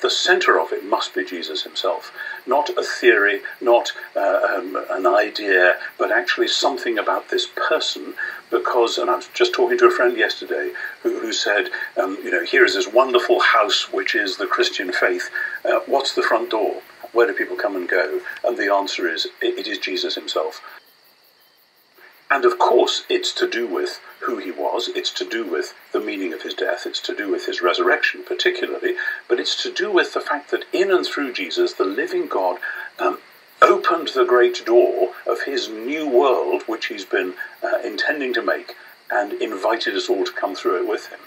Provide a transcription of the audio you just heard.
the center of it must be Jesus himself. Not a theory, not uh, um, an idea, but actually something about this person. Because, and I was just talking to a friend yesterday who, who said, um, you know, here is this wonderful house which is the Christian faith. Uh, what's the front door? Where do people come and go? And the answer is, it, it is Jesus himself. And of course, it's to do with who he was, it's to do with the meaning of his death, it's to do with his resurrection, particularly, but it's to do with the fact that in and through Jesus, the living God um, opened the great door of his new world, which he's been uh, intending to make, and invited us all to come through it with him.